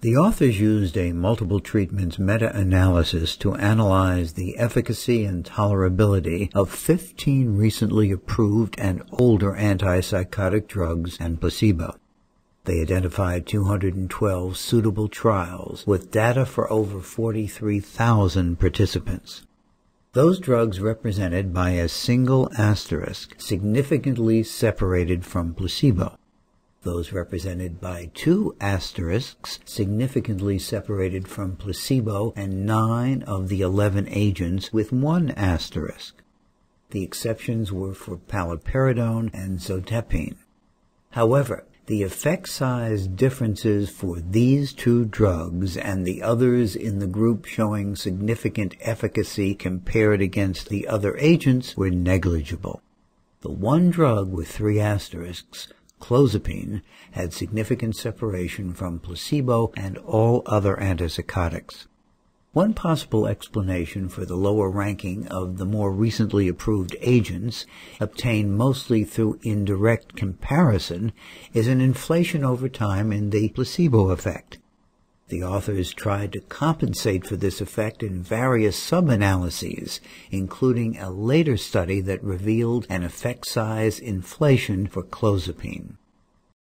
The authors used a multiple treatments meta-analysis to analyze the efficacy and tolerability of 15 recently approved and older antipsychotic drugs and placebo. They identified 212 suitable trials with data for over 43,000 participants. Those drugs represented by a single asterisk significantly separated from placebo those represented by two asterisks significantly separated from placebo and nine of the 11 agents with one asterisk. The exceptions were for paliperidone and zotepine. However, the effect size differences for these two drugs and the others in the group showing significant efficacy compared against the other agents were negligible. The one drug with three asterisks Clozapine had significant separation from placebo and all other antipsychotics. One possible explanation for the lower ranking of the more recently approved agents, obtained mostly through indirect comparison, is an inflation over time in the placebo effect. The authors tried to compensate for this effect in various sub-analyses, including a later study that revealed an effect size inflation for clozapine.